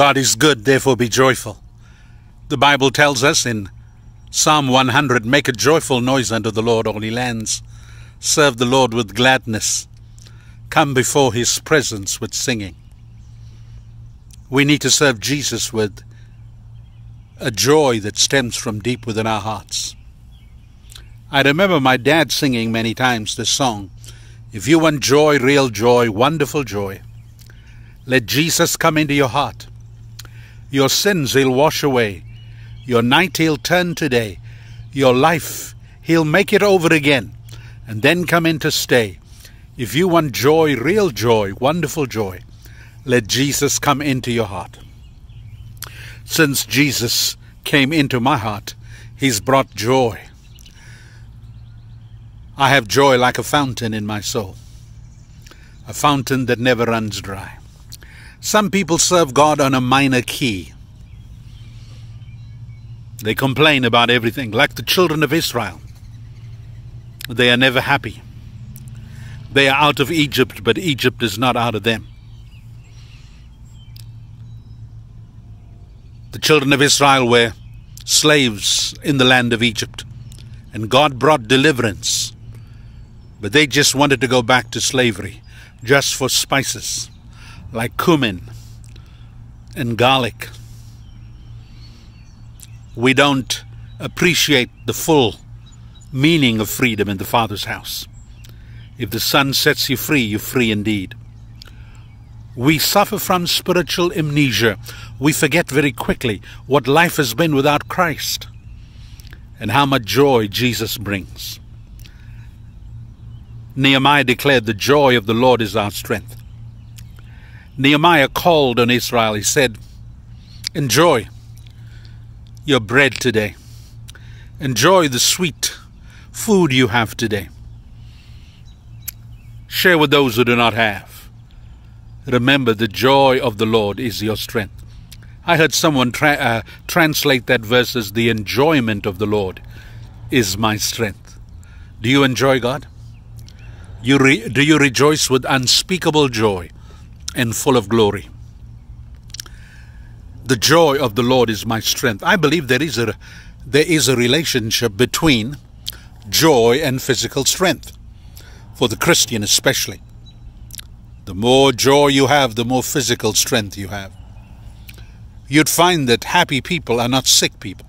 God is good, therefore be joyful. The Bible tells us in Psalm 100 Make a joyful noise unto the Lord, all ye lands. Serve the Lord with gladness. Come before his presence with singing. We need to serve Jesus with a joy that stems from deep within our hearts. I remember my dad singing many times this song If you want joy, real joy, wonderful joy, let Jesus come into your heart. Your sins he'll wash away. Your night he'll turn to day. Your life he'll make it over again and then come in to stay. If you want joy, real joy, wonderful joy, let Jesus come into your heart. Since Jesus came into my heart, he's brought joy. I have joy like a fountain in my soul, a fountain that never runs dry. Some people serve God on a minor key. They complain about everything, like the children of Israel. They are never happy. They are out of Egypt, but Egypt is not out of them. The children of Israel were slaves in the land of Egypt, and God brought deliverance. But they just wanted to go back to slavery, just for spices like cumin and garlic. We don't appreciate the full meaning of freedom in the Father's house. If the Son sets you free, you're free indeed. We suffer from spiritual amnesia. We forget very quickly what life has been without Christ and how much joy Jesus brings. Nehemiah declared, The joy of the Lord is our strength. Nehemiah called on Israel. He said, Enjoy your bread today. Enjoy the sweet food you have today. Share with those who do not have. Remember, the joy of the Lord is your strength. I heard someone tra- uh, translate that verse as the enjoyment of the Lord is my strength. Do you enjoy God? You do you rejoice with unspeakable joy? And full of glory. The joy of the Lord is my strength. I believe there is a there is a relationship between joy and physical strength for the Christian especially. The more joy you have, the more physical strength you have. You'd find that happy people are not sick people.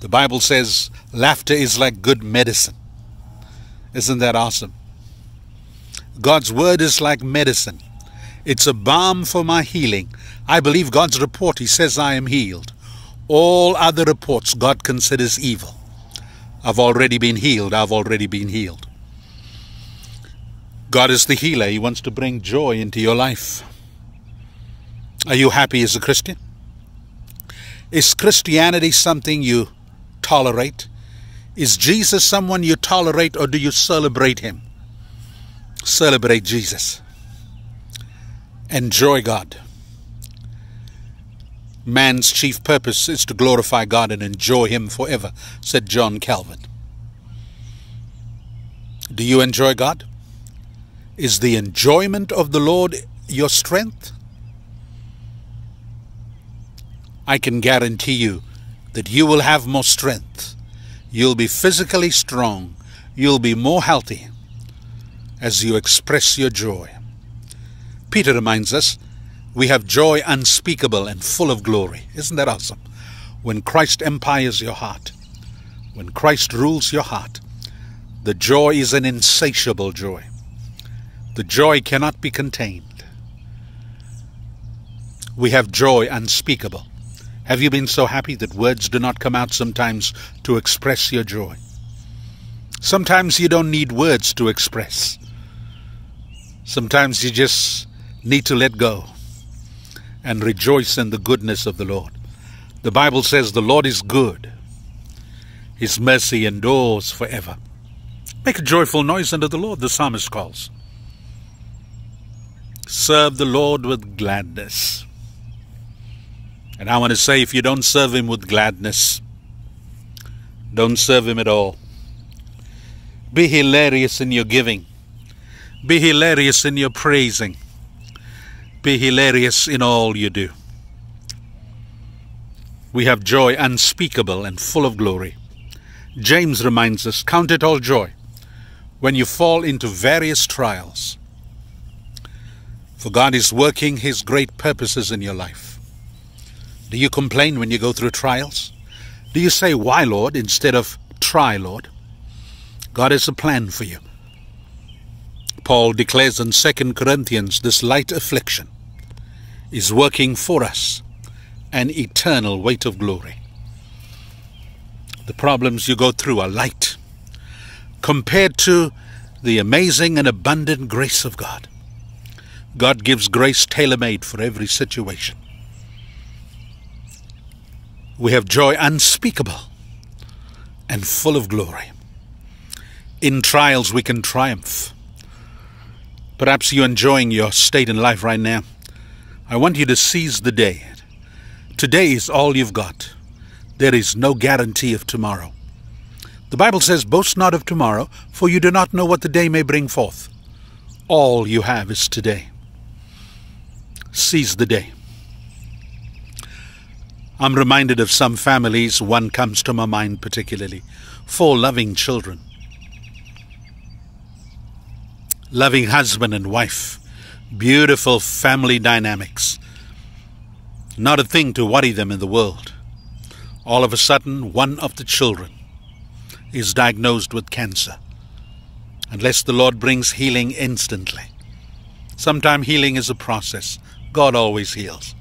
The Bible says laughter is like good medicine. Isn't that awesome? God's word is like medicine. It's a balm for my healing. I believe God's report. He says I am healed. All other reports God considers evil. I've already been healed. I've already been healed. God is the healer. He wants to bring joy into your life. Are you happy as a Christian? Is Christianity something you tolerate? Is Jesus someone you tolerate or do you celebrate him? Celebrate Jesus. Enjoy God. Man's chief purpose is to glorify God and enjoy Him forever, said John Calvin. Do you enjoy God? Is the enjoyment of the Lord your strength? I can guarantee you that you will have more strength. You'll be physically strong. You'll be more healthy as you express your joy. Peter reminds us we have joy unspeakable and full of glory. Isn't that awesome? When Christ empires your heart, when Christ rules your heart, the joy is an insatiable joy. The joy cannot be contained. We have joy unspeakable. Have you been so happy that words do not come out sometimes to express your joy? Sometimes you don't need words to express. Sometimes you just need to let go and rejoice in the goodness of the Lord. The Bible says the Lord is good, His mercy endures forever. Make a joyful noise unto the Lord, the psalmist calls. Serve the Lord with gladness. And I want to say if you don't serve Him with gladness, don't serve Him at all. Be hilarious in your giving, be hilarious in your praising be hilarious in all you do. We have joy unspeakable and full of glory. James reminds us count it all joy when you fall into various trials. For God is working His great purposes in your life. Do you complain when you go through trials? Do you say, Why, Lord, instead of try, Lord? God has a plan for you. Paul declares in 2 Corinthians this light affliction is working for us an eternal weight of glory. The problems you go through are light compared to the amazing and abundant grace of God. God gives grace tailor made for every situation. We have joy unspeakable and full of glory. In trials, we can triumph. Perhaps you're enjoying your state in life right now. I want you to seize the day. Today is all you've got. There is no guarantee of tomorrow. The Bible says, Boast not of tomorrow, for you do not know what the day may bring forth. All you have is today. Seize the day. I'm reminded of some families, one comes to my mind particularly. Four loving children, loving husband and wife, beautiful family dynamics. Not a thing to worry them in the world. All of a sudden, one of the children is diagnosed with cancer. Unless the Lord brings healing instantly. Sometimes healing is a process. God always heals.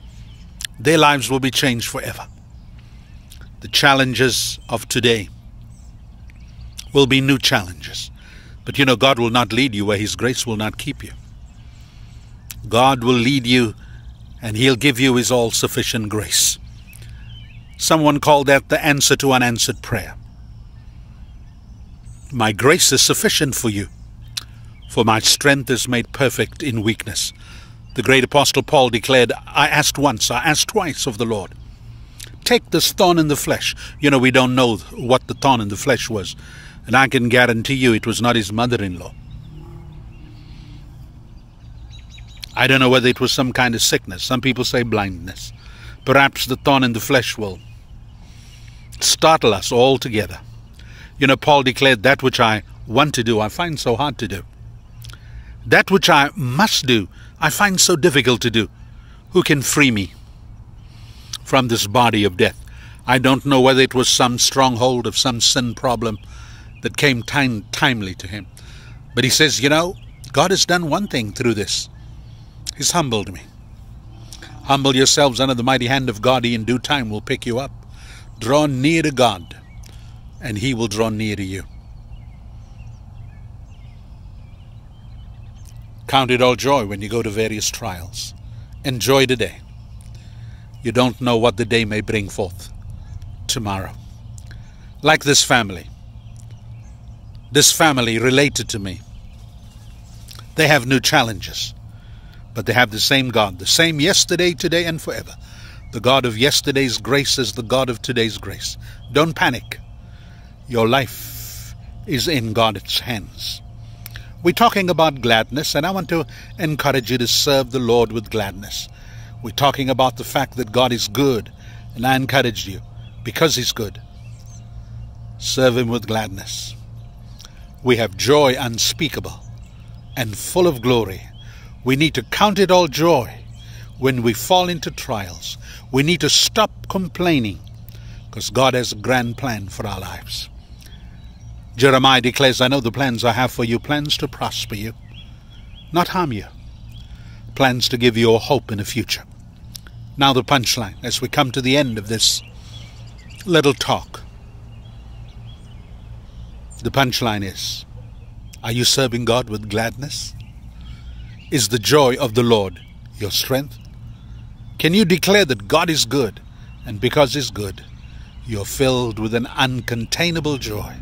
Their lives will be changed forever. The challenges of today will be new challenges. But you know, God will not lead you where His grace will not keep you. God will lead you and He'll give you His all sufficient grace. Someone called that the answer to unanswered prayer. My grace is sufficient for you, for my strength is made perfect in weakness. The great apostle Paul declared, I asked once, I asked twice of the Lord, take this thorn in the flesh. You know, we don't know what the thorn in the flesh was, and I can guarantee you it was not his mother in law. I don't know whether it was some kind of sickness. Some people say blindness. Perhaps the thorn in the flesh will startle us altogether. You know, Paul declared, That which I want to do, I find so hard to do. That which I must do, I find so difficult to do. Who can free me from this body of death? I don't know whether it was some stronghold of some sin problem that came time, timely to him. But he says, You know, God has done one thing through this. He's humbled me. Humble yourselves under the mighty hand of God, He in due time will pick you up. Draw near to God, and He will draw near to you. Count it all joy when you go to various trials. Enjoy the day. You don't know what the day may bring forth tomorrow. Like this family. This family related to me. They have new challenges. But they have the same God, the same yesterday, today, and forever. The God of yesterday's grace is the God of today's grace. Don't panic. Your life is in God's hands. We're talking about gladness, and I want to encourage you to serve the Lord with gladness. We're talking about the fact that God is good, and I encourage you, because He's good, serve Him with gladness. We have joy unspeakable and full of glory we need to count it all joy when we fall into trials. We need to stop complaining because God has a grand plan for our lives. Jeremiah declares, I know the plans I have for you, plans to prosper you, not harm you, plans to give you a hope in the future. Now, the punchline as we come to the end of this little talk. The punchline is Are you serving God with gladness? Is the joy of the Lord your strength? Can you declare that God is good, and because He's good, you're filled with an uncontainable joy?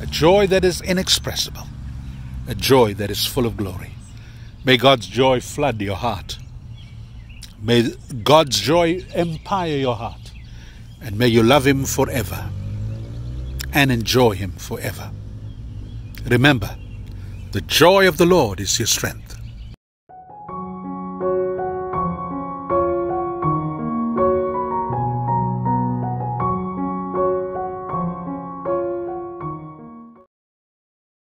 A joy that is inexpressible, a joy that is full of glory. May God's joy flood your heart. May God's joy empire your heart. And may you love Him forever and enjoy Him forever. Remember, the joy of the Lord is your strength.